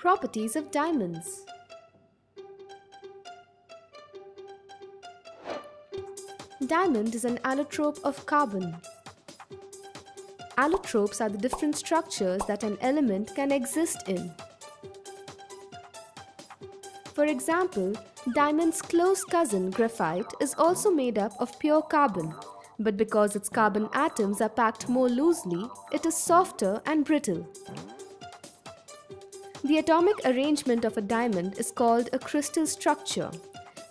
Properties of diamonds. Diamond is an allotrope of carbon. Allotropes are the different structures that an element can exist in. For example, diamond's close cousin graphite is also made up of pure carbon, but because its carbon atoms are packed more loosely, it is softer and brittle. The atomic arrangement of a diamond is called a crystal structure.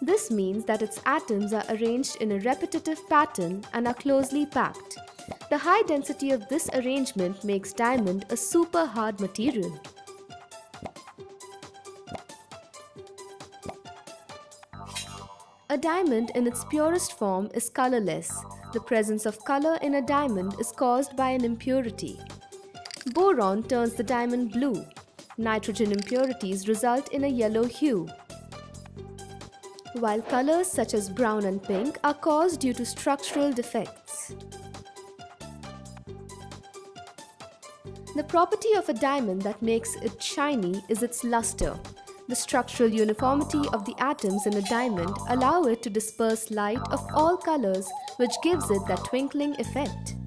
This means that its atoms are arranged in a repetitive pattern and are closely packed. The high density of this arrangement makes diamond a super hard material. A diamond in its purest form is colorless. The presence of color in a diamond is caused by an impurity. Boron turns the diamond blue. Nitrogen impurities result in a yellow hue. While colors such as brown and pink are caused due to structural defects. The property of a diamond that makes it shiny is its luster. The structural uniformity of the atoms in a diamond allow it to disperse light of all colors which gives it that twinkling effect.